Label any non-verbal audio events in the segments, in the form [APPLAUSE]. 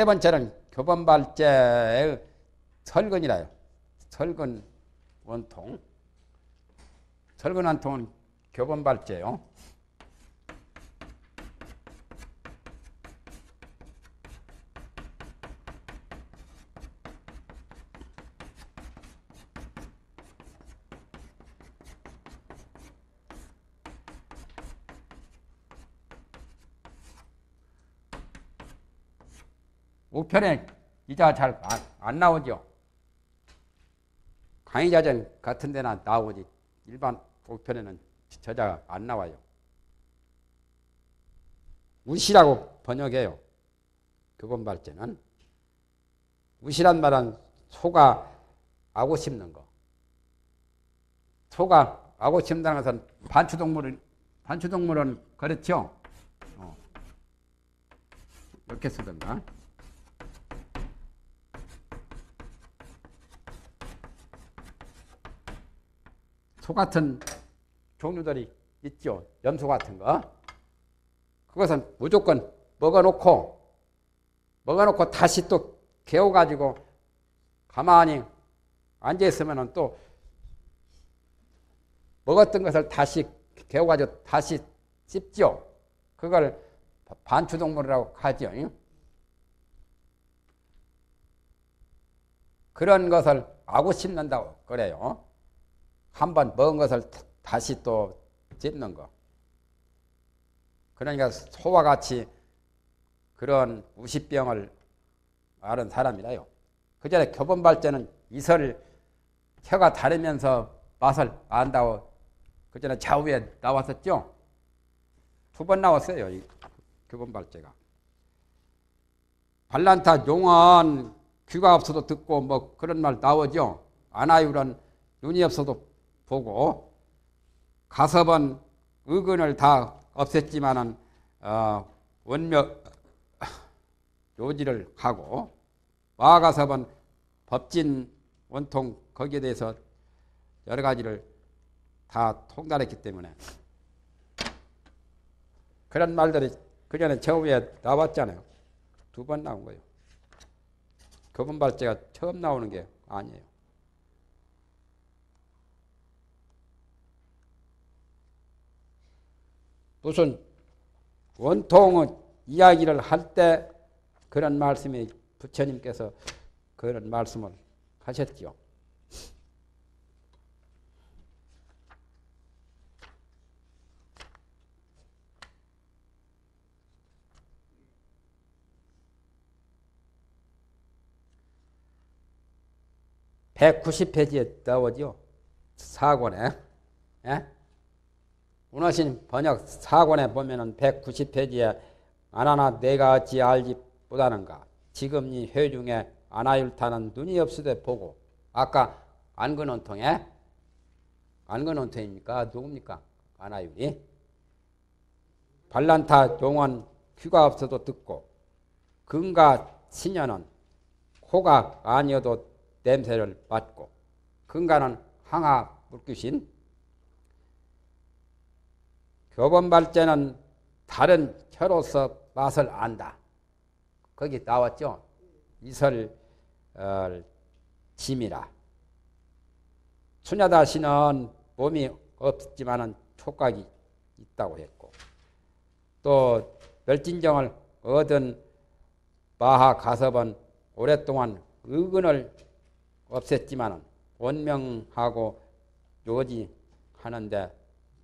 세 번째는 교본발제의 설근이라요. 설근 원통. 설근 원통은 교본발제요. 우편에 이자 잘 안 나오죠. 강의자전 같은 데나 나오지 일반 우편에는 저자가 안 나와요. 우시라고 번역해요. 교본 발제는. 우시란 말은 소가 아고 씹는 거. 소가 아고 씹는다는 것은 반추동물은, 반추동물은 그렇죠. 어. 이렇게 쓰던가. 소 같은 종류들이 있죠. 염소 같은 거. 그것은 무조건 먹어놓고, 먹어놓고 다시 또 개워가지고 가만히 앉아있으면 또 먹었던 것을 다시 개워가지고 다시 씹죠. 그걸 반추동물이라고 하죠. 그런 것을 아고 씹는다고 그래요. 한번 먹은 것을 다시 또 찝는 거. 그러니까 소와 같이 그런 우시병을 아는 사람이라요. 그 전에 교본발제는 이설 혀가 다르면서 맛을 안다고 그 전에 좌우에 나왔었죠. 두 번 나왔어요. 이 교본발제가. 발란타 용언 귀가 없어도 듣고 뭐 그런 말 나오죠. 아나유란 눈이 없어도 보고 가섭은 의근을 다 없앴지만은 어, 원명 요지를 하고 와가섭은 법진 원통 거기에 대해서 여러 가지를 다 통달했기 때문에 그런 말들이 그 전에 처음에 나왔잖아요. 두 번 나온 거예요. 교본발제가 처음 나오는 게 아니에요. 무슨 원통의 이야기를 할 때 그런 말씀이 부처님께서 그런 말씀을 하셨죠. 백구십 페이지에 나오죠. 사권에. 예? 운하신 번역 사권에 보면은 190페이지에 아나나 내가 어찌 알지 못하는가. 지금 이 회중에 아나율타는 눈이 없으되 보고 아까 안근원통에 안근원통입니까? 누굽니까? 아나율이. 발란타 용원 귀가 없어도 듣고 근가 신녀는 코가 아니어도 냄새를 맡고 근가는 항하 물귀신 교본 발제는 다른 혀로서 맛을 안다. 거기 나왔죠. 이설 어, 짐이라. 수녀다 씨는 몸이 없지만은 촉각이 있다고 했고 또 멸진정을 얻은 마하 가섭은 오랫동안 의근을 없앴지만은 원명하고 요지하는데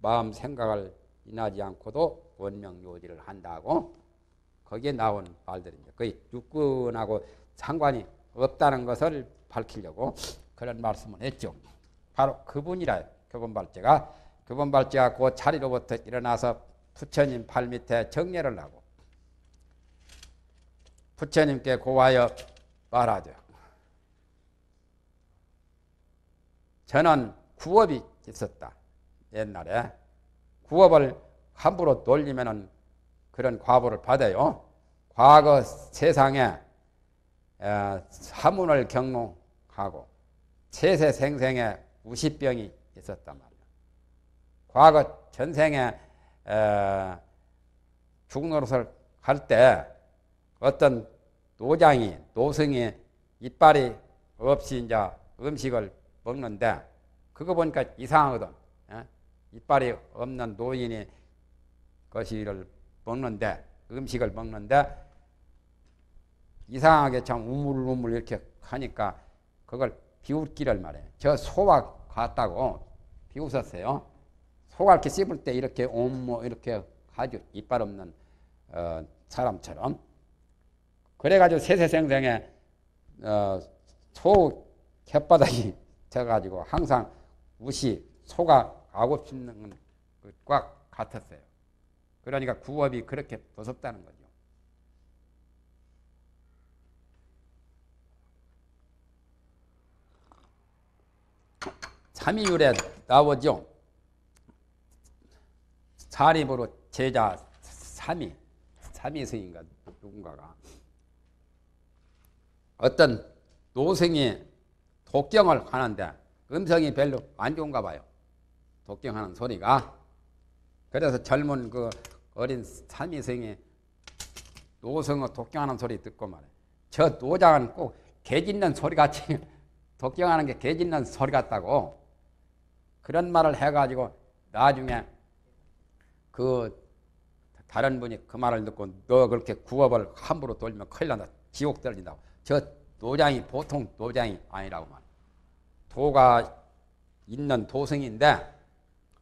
마음 생각을 인하지 않고도 원명요지를 한다고 거기에 나온 말들입니다. 거의 육군하고 상관이 없다는 것을 밝히려고 그런 말씀을 했죠. 바로 그분이라 교본발제가 교본발제가 그 자리로부터 일어나서 부처님 발 밑에 정례를 하고 부처님께 고하여 말하되 저는 구업이 있었다. 옛날에 구업을 함부로 돌리면은 그런 과보를 받아요. 과거 세상에 사문을 경공하고 세세 생생에 우시병이 있었단 말이에요. 과거 전생에 죽은 노릇을 할 때 어떤 노장이 노성이 이빨이 없이 이제 음식을 먹는데 그거 보니까 이상하거든. 예? 이빨이 없는 노인이 것이를 먹는데 음식을 먹는데 이상하게 참 우물우물 이렇게 하니까 그걸 비웃기를 말해. 저 소와 같다고 비웃었어요. 소가 이렇게 씹을 때 이렇게 옴모 이렇게 아주 이빨 없는 어, 사람처럼 그래가지고 세세생생에 어, 소 혓바닥이 져가지고 항상 우시 소가 가고 싶는 것과 같았어요. 그러니까 구업이 그렇게 무섭다는 거죠. 삼이율에 나오죠. 사립으로 제자 삼이, 삼이스인가 누군가가 어떤 노생이 독경을 하는데 음성이 별로 안 좋은가 봐요. 독경하는 소리가. 그래서 젊은 그 어린 삼이생이 노성의 독경하는 소리 듣고 말해. 저 노장은 꼭 개짖는 소리 같이 [LAUGHS] 독경하는 게 개짖는 소리 같다고 그런 말을 해가지고 나중에 그 다른 분이 그 말을 듣고 너 그렇게 구업을 함부로 돌리면 큰일 난다. 지옥 떨린다고. 저 노장이 보통 노장이 아니라고 말. 도가 있는 도성인데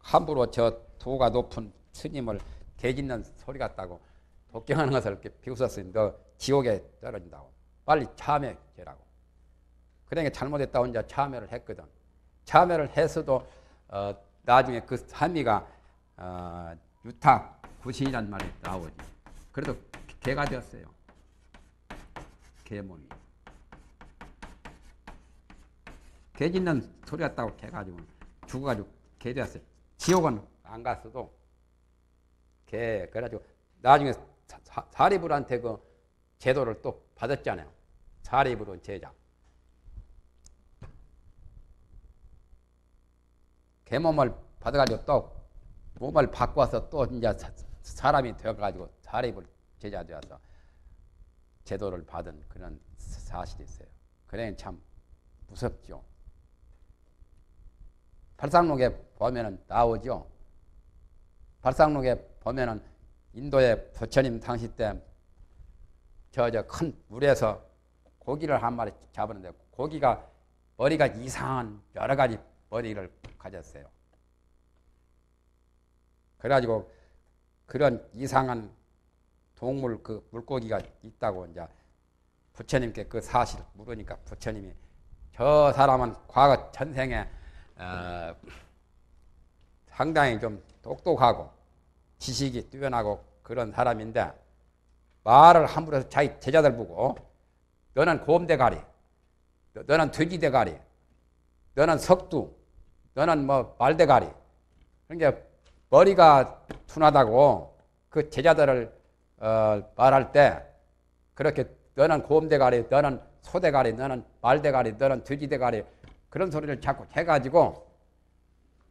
함부로 저 도가 높은 스님을 개짓는 소리 같다고 독경하는 것을 이렇게 비웃었으니 너 지옥에 떨어진다고. 빨리 참여해라고. 그러니까 잘못했다고 이제 참여를 했거든. 참여를 했어도 어, 나중에 그 삼위가 어, 유탁 구신이란 말이 나오지. 그래도 개가 되었어요. 개몽이. 개 짖는 소리 같다고 개가지고 죽어가지고 개 되었어요. 지옥은 안 갔어도 개 그래가지고 나중에 사리불한테 그 제도를 또 받았잖아요. 사리불은 제자. 개 몸을 받아가지고 또 몸을 바꿔서 또 이제 사람이 되어가지고 사립을 제자 되어서 제도를 받은 그런 사실이 있어요. 그래 참 무섭죠. 발상록에 보면은 나오죠. 발상록에 보면은 인도의 부처님 당시 때 저 저 큰 물에서 고기를 한 마리 잡았는데 고기가 머리가 이상한 여러 가지 머리를 가졌어요. 그래가지고 그런 이상한 동물 그 물고기가 있다고 이제 부처님께 그 사실 물으니까 부처님이 저 사람은 과거 전생에 어, 상당히 좀 똑똑하고 지식이 뛰어나고 그런 사람인데 말을 함부로 해서 자기 제자들 보고 너는 곰대가리 너는 돼지대가리 너는 석두 너는 뭐 말대가리 그러니까 머리가 둔하다고 그 제자들을 어, 말할 때 그렇게 너는 곰대가리, 너는 소대가리, 너는 말대가리, 너는 돼지대가리 그런 소리를 자꾸 해가지고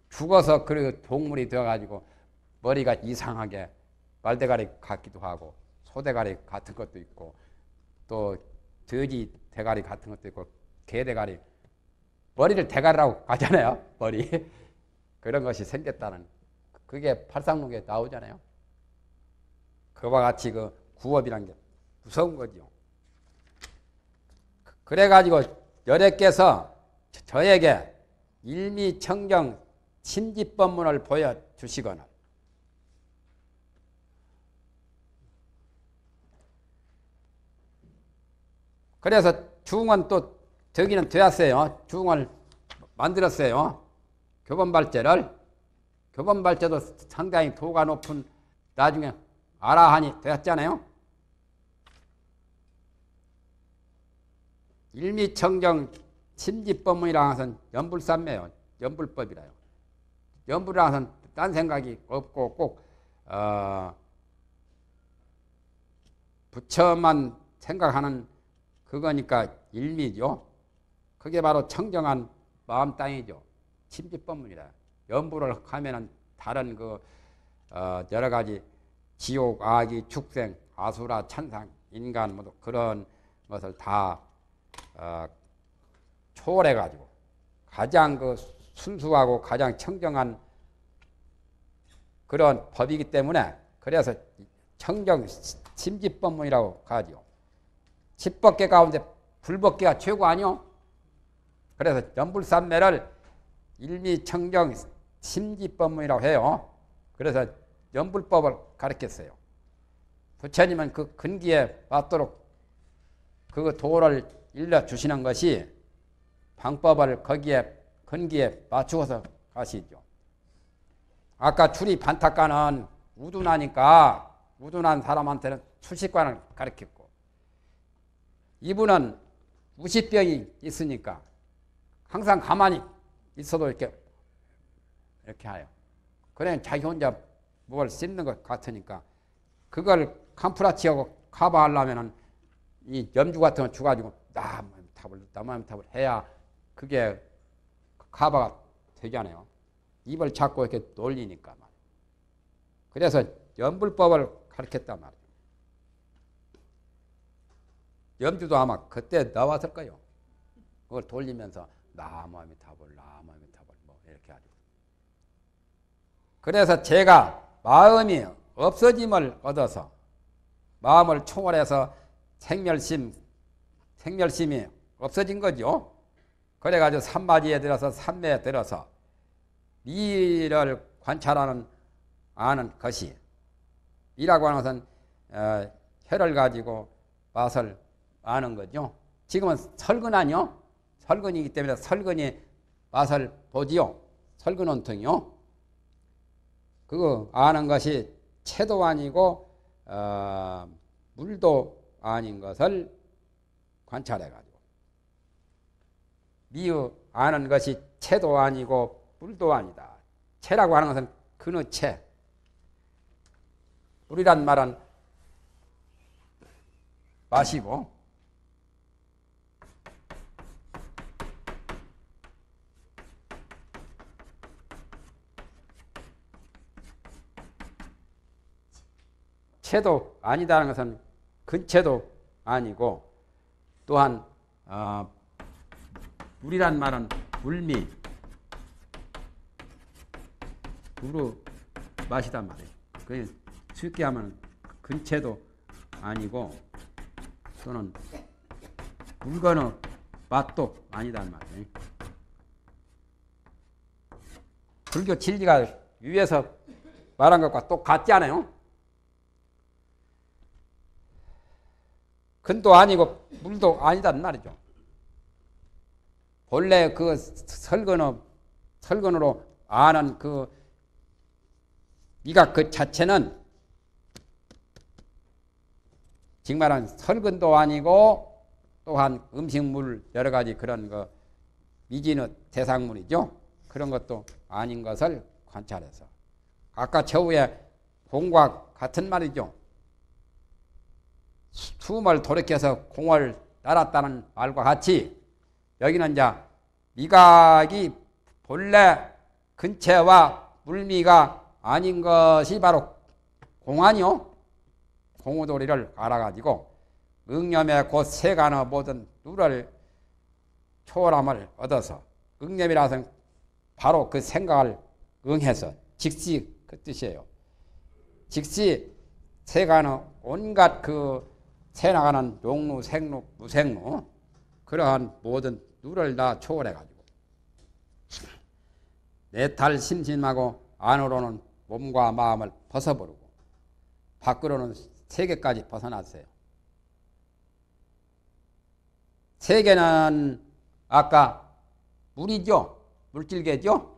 죽어서 그 동물이 되어가지고 머리가 이상하게 말대가리 같기도 하고 소대가리 같은 것도 있고 또 돼지 대가리 같은 것도 있고 개 대가리 머리를 대가리라고 [LAUGHS] 하잖아요 머리 [LAUGHS] 그런 것이 생겼다는 그게 팔상록에 나오잖아요. 그와 같이 그 구업이란 게 무서운 거죠. 그래가지고 열애께서 저에게 일미청정 심지법문을 보여주시거나 그래서 중은 또 저기는 되었어요. 중을 만들었어요. 교본발제를 교본발제도 상당히 도가 높은 나중에 아라한이 되었잖아요. 일미청정 심지법문이라 것은 연불삼매요. 연불법이라요. 연불이라 것은 딴 생각이 없고 꼭 어, 부처만 생각하는 그거니까 일미죠. 그게 바로 청정한 마음 땅이죠. 심지법문이라. 연부를 하면은 다른 그 어, 여러 가지 지옥, 악이, 축생, 아수라, 천상, 인간 모두 그런 것을 다 어, 초월해 가지고 가장 그 순수하고 가장 청정한 그런 법이기 때문에 그래서 청정 심지법문이라고 하지요. 십법계 가운데 불법계가 최고 아니요? 그래서 연불산매를 일미청정 심지법문이라고 해요. 그래서 연불법을 가르쳤어요. 부처님은 그 근기에 맞도록 그 도를 일러 주시는 것이 방법을 거기에 근기에 맞추어서 가시죠. 아까 줄이 반탁가는 우둔하니까 우둔한 사람한테는 수식관을 가르쳤고 이분은 무시병이 있으니까 항상 가만히 있어도 이렇게 이렇게 하요. 그래 자기 혼자 뭘 씹는 것 같으니까 그걸 캄프라치하고 커버하려면은 이 염주 같은 거 주가지고 나만 탑을 해야 그게 커버가 되잖아요. 입을 잡고 이렇게 놀리니까 말. 그래서 염불법을 가르쳤단 말이에요. 염주도 아마 그때 나왔을 거예요. 그걸 돌리면서 나마미 타볼 뭐 이렇게 하죠. 그래서 제가 마음이 없어짐을 얻어서 마음을 초월해서 생멸심 생멸심이 없어진 거죠. 그래가지고 산마지에 들어서 산매에 들어서 미를 관찰하는 아는 것이 이라고 하는 것은 어, 혀를 가지고 맛을 아는 거죠. 지금은 설근 아니요? 설근이기 때문에 설근이 맛을 보지요. 설근 원통이요. 그거 아는 것이 채도 아니고 어, 물도 아닌 것을 관찰해가지고 미유 아는 것이 채도 아니고 물도 아니다. 채라고 하는 것은 그의 채. 물이란 말은 마시고 채도 아니다는 것은 근채도 아니고 또한 어, 물이란 말은 물미 우로 마시단 말이에요. 그 쉽게 하면 근채도 아니고 또는 물건의 맛도 아니단 말이에요. 불교 진리가 위에서 말한 것과 똑같지 않아요? 근도 아니고 물도 아니단 말이죠. 본래 그 설근어, 설근으로 아는 그 이가 그 자체는 정말은 설근도 아니고 또한 음식물 여러 가지 그런 거 미진의 대상물이죠. 그런 것도 아닌 것을 관찰해서 아까 최후에 공과 같은 말이죠. 숨을 돌이켜서 공을 따랐다는 말과 같이 여기는 이제 미각이 본래 근체와 물미가 아닌 것이 바로 공안이요. 공우도리를 알아가지고 응념의 곧 세간의 모든 누를 초월함을 얻어서 응념이라서 바로 그 생각을 응해서 즉시 그 뜻이에요. 즉시 세간의 온갖 그 새나가는 용루, 생루, 무생루 그러한 모든 누를 다 초월해가지고 내탈 심심하고 안으로는 몸과 마음을 벗어버리고 밖으로는 세계까지 벗어났어요. 세계는 아까 물이죠. 물질계죠.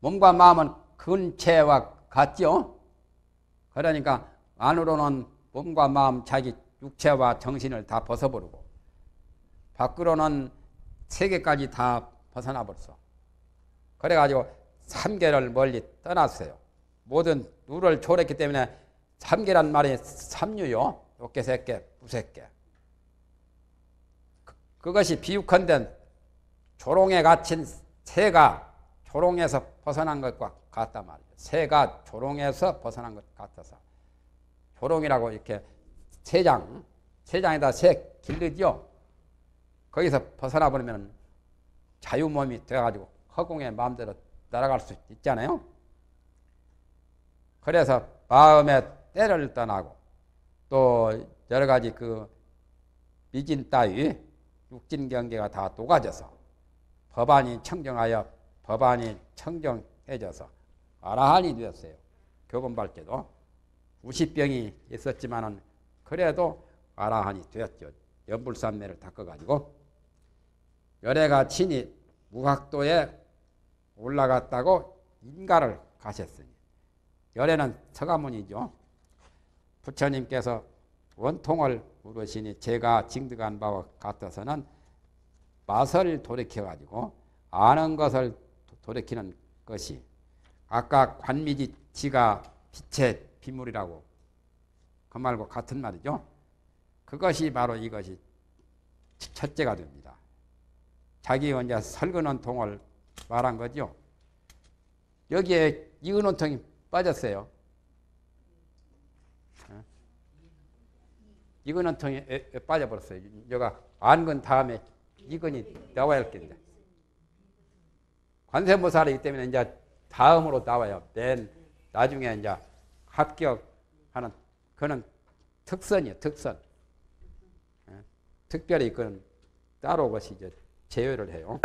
몸과 마음은 근체와 같죠. 그러니까 안으로는 몸과 마음, 자기 육체와 정신을 다 벗어버리고 밖으로는 세계까지 다 벗어나 버렸어. 그래가지고 삼계를 멀리 떠났어요. 모든 누를 초랬기 때문에 삼계란 말이 삼류요. 욕계, 새계, 부새계. 그, 것이 비육한데 조롱에 갇힌 새가 조롱에서 벗어난 것과 같단 말이에요. 새가 조롱에서 벗어난 것 같아서 조롱이라고 이렇게 세 장, 세장에다 새 길르죠. 거기서 벗어나 버리면 자유 몸이 되어가지고 허공에 마음대로 날아갈 수 있잖아요. 그래서 마음의 때를 떠나고 또 여러 가지 그 미진 따위 육진 경계가 다 녹아져서 법안이 청정하여 법안이 청정해져서 아라한이 되었어요. 교본발께도 우시병이 있었지만은 그래도 아라한이 되었죠. 연불산매를 닦아가지고 열애가 친히 무학도에 올라갔다고 인가를 가셨으니 열애는 서가문이죠. 부처님께서 원통을 물으시니 제가 징득한 바와 같아서는 맛을 돌이켜가지고 아는 것을 돌이키는 것이 아까 관미지 지가 빛의 비물이라고 그 말과 같은 말이죠. 그것이 바로 이것이 첫째가 됩니다. 자기 혼자 설거는 통을 말한 거죠. 여기에 이은원 통이 빠졌어요. 이근원 통에 빠져버렸어요. 여가 안근 다음에 이근이 나와야 할 텐데. 관세모사이기 때문에 이제 다음으로 나와요. 맨 나중에 이제 합격하는 그는 특선이에요. 특선. 특별히 그는 따로 것이 이제 제외를 해요.